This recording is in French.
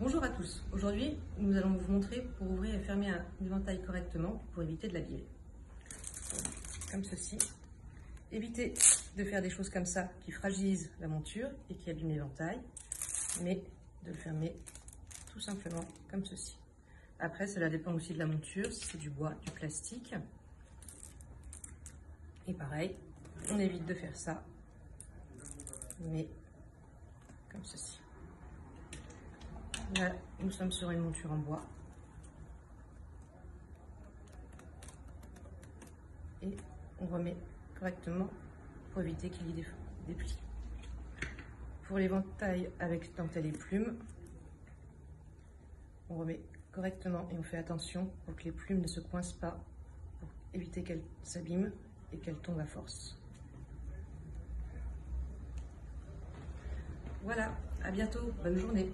Bonjour à tous. Aujourd'hui, nous allons vous montrer pour ouvrir et fermer un éventail correctement pour éviter de l'abîmer. Comme ceci. Évitez de faire des choses comme ça qui fragilisent la monture et qui abîment l'éventail, mais de le fermer tout simplement comme ceci. Après, cela dépend aussi de la monture, si c'est du bois, du plastique. Et pareil, on évite de faire ça, mais comme ceci. Là, nous sommes sur une monture en bois. Et on remet correctement pour éviter qu'il y ait des, plis. Pour l'éventail avec dentelle et plumes, on remet correctement et on fait attention pour que les plumes ne se coincent pas, pour éviter qu'elles s'abîment et qu'elles tombent à force. Voilà, à bientôt, bonne journée